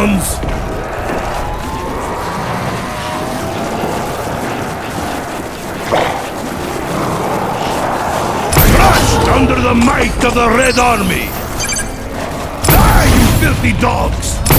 demons! Crushed under the might of the Red Army! Die, you filthy dogs!